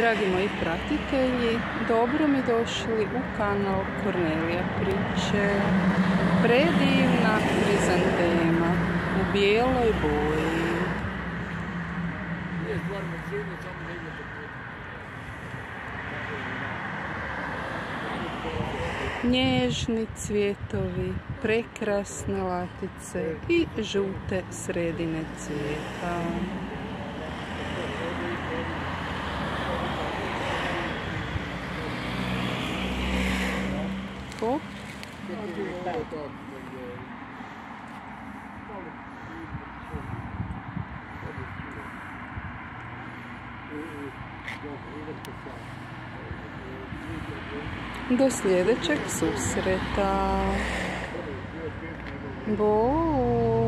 Dragi moji pratitelji, dobro mi došli u kanal Kornelija Priče. Predivna krizantema u bijeloj boji. Nježni cvjetovi, prekrasne latice i žute sredine cvijeta. Ko? Do sljedećeg susreta. Bot.